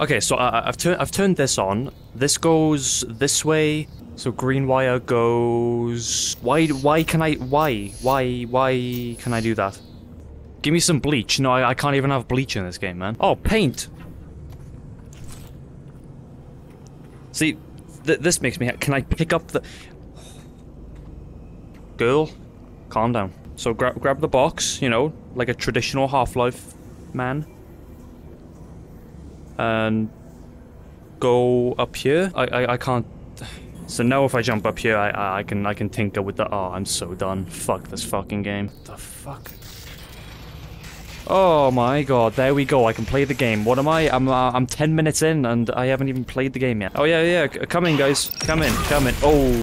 Okay, so I, I've turned I've turned this on. This goes this way. So green wire goes. Why? Why can I? Why? Why? Why can I do that? Give me some bleach. No, I, I can't even have bleach in this game, man. Oh, paint. See, th this makes me. Can I pick up the? Girl, calm down. So grab grab the box. You know, like a traditional Half-Life man. And go up here. I, I I can't. So now if I jump up here, I I- I can I can tinker with the. Oh, I'm so done. Fuck this fucking game. The fuck. Oh my god, there we go. I can play the game. What am I? I'm uh, I'm 10 minutes in and I haven't even played the game yet. Oh yeah, yeah. Come in, guys. Come in. Come in. Oh.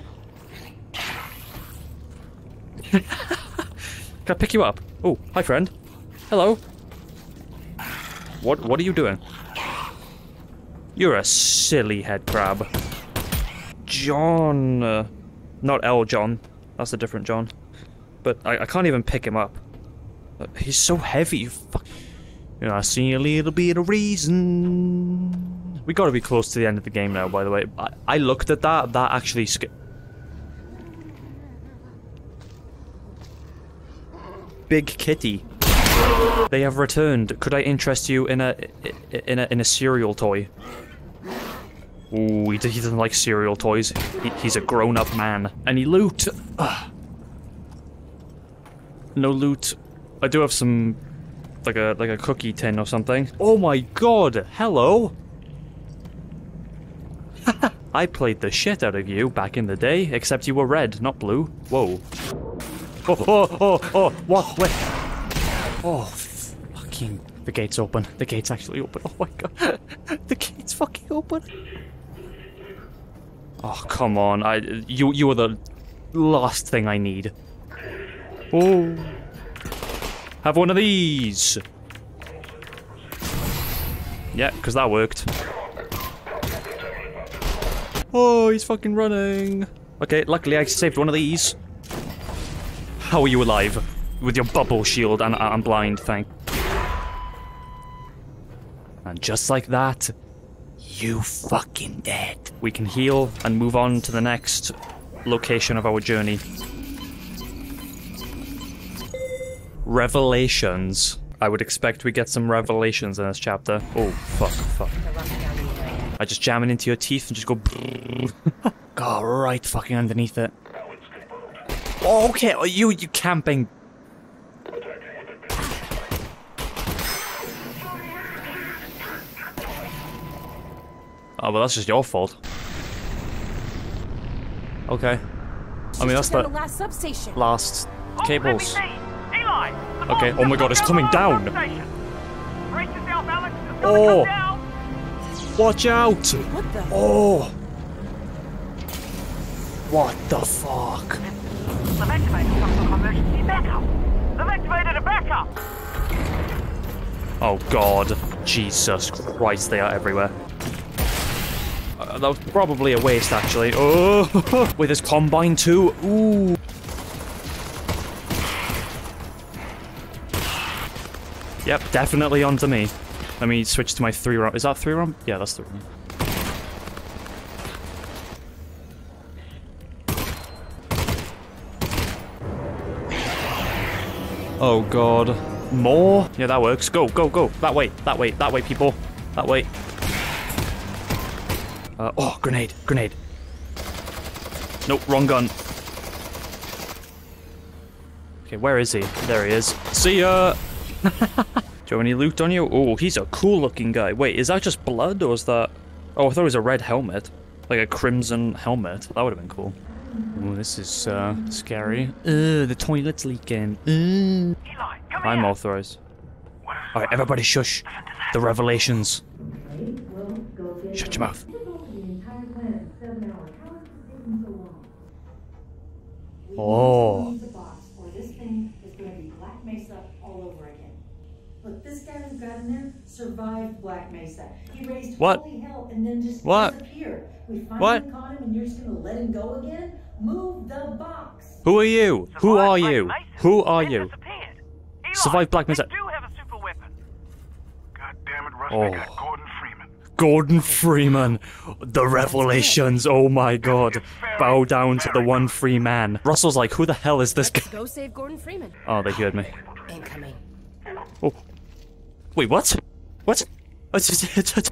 can I pick you up? Oh, hi friend. Hello. What what are you doing? You're a silly head crab. John. Uh, not L. John. That's a different John. But I, I can't even pick him up. Uh, He's so heavy. You fuck. You know, I see a little bit of reason. We gotta be close to the end of the game now, by the way. I, I looked at that. That actually sca- Big Kitty. They have returned. Could I interest you in a in a in a cereal toy? Ooh, he, doesn't like cereal toys. He, he's a grown-up man. Any loot? Ugh. No loot. I do have some, like a like a cookie tin or something. Oh my god! Hello. I played the shit out of you back in the day, except you were red, not blue. Whoa. Oh, oh, oh, oh, what? Wait. Oh, fucking. The gate's open. The gate's actually open. Oh my god. the gate's fucking open. Oh, come on. I you you are the last thing I need. Oh. Have one of these. Yeah, because that worked. Oh, he's fucking running. Okay, luckily I saved one of these. How are you alive? With your bubble shield and I'm blind, thank. And just like that, you fucking dead. We can heal and move on to the next location of our journey. Revelations. I would expect we get some revelations in this chapter. Oh, fuck, fuck. I just jam it into your teeth and just go. go right fucking underneath it. Okay, oh, you you camping. Oh, well, that's just your fault. Okay. I mean, that's the last substation. last cables. Okay, oh my god, it's coming down. Oh. Watch out! Oh! What the fuck? They've activated backup. They've activated a backup. Oh god. Jesus Christ, they are everywhere. That was probably a waste, actually. Oh! With his combine too. Ooh! Yep, definitely onto me. Let me switch to my three round. Is that three round? Yeah, that's three round. Oh god. More? Yeah, that works. Go, go, go. That way, that way, that way, people. That way. Uh, oh, grenade, grenade. Nope, wrong gun. Okay, where is he? There he is. See ya! Do you have any loot on you? Oh, he's a cool looking guy. Wait, is that just blood or is that... Oh, I thought it was a red helmet. Like a crimson helmet. That would have been cool. Oh, this is uh, scary. Ugh, the toilet's leaking. Ugh. Eli, I'm authorized. Alright, everybody shush. The revelations. Shut your mouth. Oh. the box, or this thing is gonna be Black Mesa all over again. Look, this guy who got in there survived Black Mesa. He raised What? holy hell and then just What? disappeared. We finally What? caught him and you're just gonna let him go again? Move the box. Who are you? Who are Black you? Mesa, Who are you? disappeared. Eli, Survived Black Mesa. They do have a super weapon. God damn it, Russ, Oh. got Gordon Freeman. Gordon Freeman, the revelations. Oh my god. Bow down to the one free man. Russell's like, who the hell is this guy? Go save Gordon Freeman. Oh, they heard me. Incoming. Oh. Wait, what? What?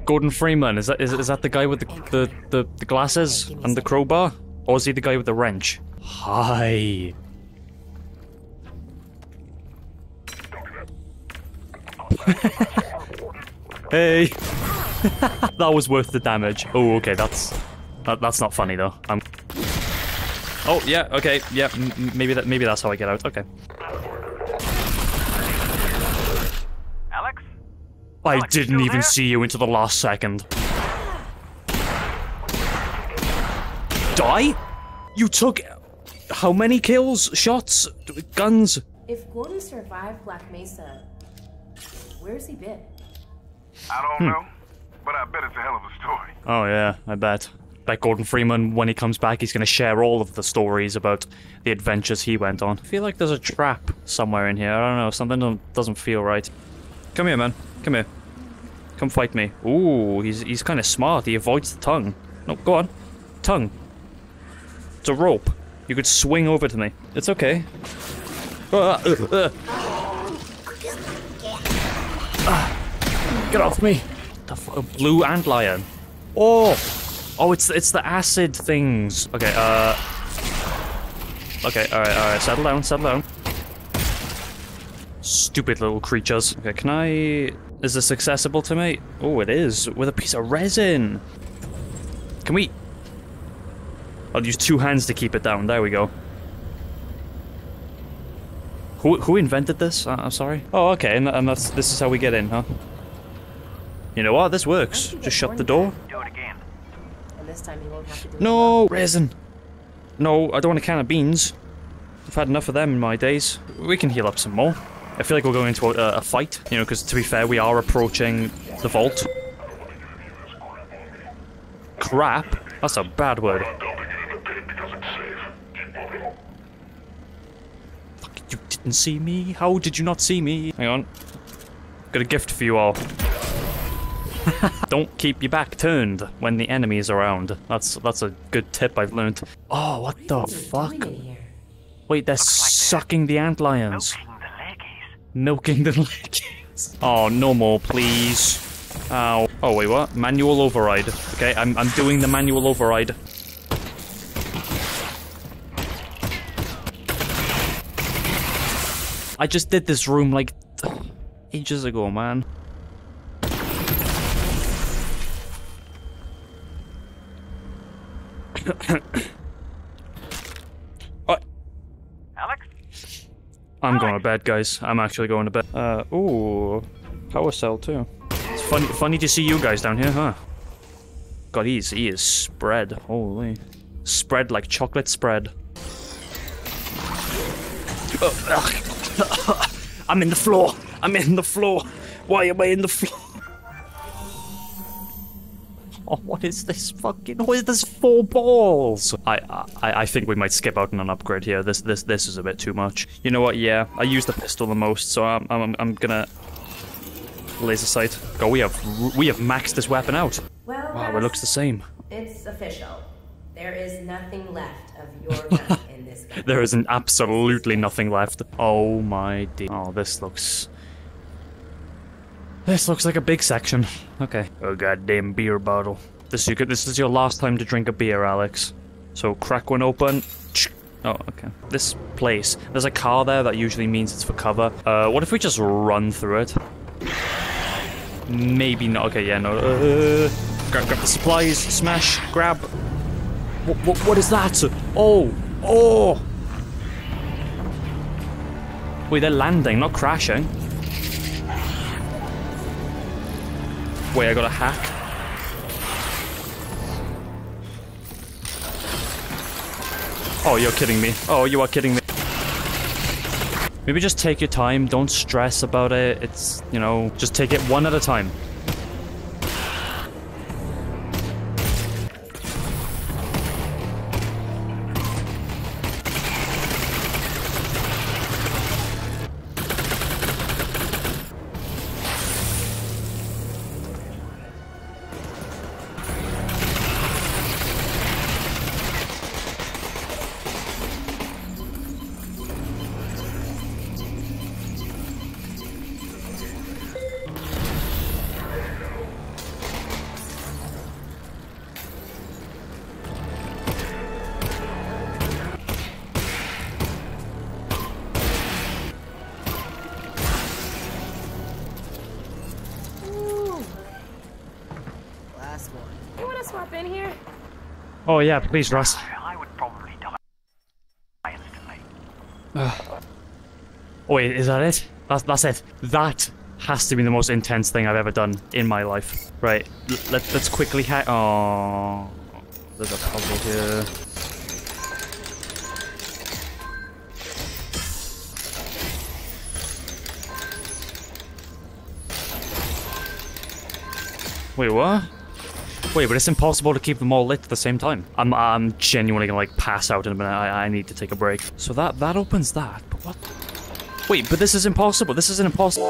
Gordon Freeman, is that is, is that the guy with the, the, the, the glasses and the crowbar? Or is he the guy with the wrench? Hi. hey. that was worth the damage. Oh, okay, that's that, that's not funny though. I'm. Oh yeah, okay, yeah, m- m- maybe that maybe that's how I get out. Okay. Alyx? I Alyx, didn't even there? see you until the last second. Die? You took how many kills, shots, guns? If Gordon survived Black Mesa, where's he been? I don't hmm. know, but I bet it's a hell of a story. Oh yeah, I bet. Bet Gordon Freeman, when he comes back, he's gonna share all of the stories about the adventures he went on. I feel like there's a trap somewhere in here. I don't know, something don't- doesn't feel right. Come here, man. Come here. Come fight me. Ooh, he's he's kind of smart. He avoids the tongue. No, go on. Tongue. It's a rope. You could swing over to me. It's okay. Ah, uh, uh. Ah, Get off me. The f- blue ant lion. Oh, oh, it's it's the acid things. Okay, uh. Okay, all right, all right. Settle down, settle down. Stupid little creatures. Okay, can I? Is this accessible to me? Oh, it is with a piece of resin. Can we? I'll use two hands to keep it down. There we go. Who who invented this? Uh, I'm sorry. Oh, okay, and, and that's this is how we get in, huh? You know what? This works. Why don't you Just shut the door. Do it again. And this time he won't have to do it No, resin. No, I don't want a can of beans. I've had enough of them in my days. We can heal up some more. I feel like we're going into a, a fight, you know, because to be fair, we are approaching the vault. Crap. That's a bad word. Fuck, you didn't see me? How did you not see me? Hang on. Got a gift for you all. Don't keep your back turned when the enemy is around. That's that's a good tip I've learned. Oh, what the What are you fuck? doing in here? Wait, they're sucking the ant lions. Milking the leggies. Milking the legs. Oh, no more, please. Ow. Oh, wait, what? Manual override. Okay, I'm, I'm doing the manual override. I just did this room like ages ago, man. What? Alyx? I'm going to bed, guys. I'm actually going to bed. Uh, ooh, power cell too. It's funny, funny to see you guys down here, huh? God, he's he is spread. Holy, spread like chocolate spread. I'm in the floor. I'm in the floor. Why am I in the floor? Oh, what is this fucking? What is this four balls? I, I I think we might skip out on an upgrade here. This this this is a bit too much. You know what? Yeah, I use the pistol the most, so I'm I'm I'm gonna laser sight. Go. We have we have maxed this weapon out. Well, Wow, it looks the same. It's official. There is nothing left of your gun in this gun. There isn't absolutely nothing left. Oh my dear. Oh, this looks. This looks like a big section. Okay. A goddamn beer bottle. This you This is your last time to drink a beer, Alyx. So crack one open. Oh, okay. This place. There's a car there that usually means it's for cover. Uh, what if we just run through it? Maybe not. Okay, yeah, no. Uh, grab, grab the supplies. Smash. Grab. What, what, what is that? Oh, oh. Wait, they're landing, not crashing. Wait, I got a hack. Oh, you're kidding me. Oh, you are kidding me. Maybe just take your time. Don't stress about it. It's, you know, just take it one at a time. Swap in here? Oh yeah, please, Russ. I would probably die instantly. Oh, wait, is that it? That's that's it. That has to be the most intense thing I've ever done in my life. Right. L let let's quickly hack. Oh, there's a puzzle here. Wait, what? Wait, but it's impossible to keep them all lit at the same time. I'm I'm genuinely gonna like pass out in a minute. I, I need to take a break. So that that opens that. But what? Wait, but this is impossible. This is an impossible.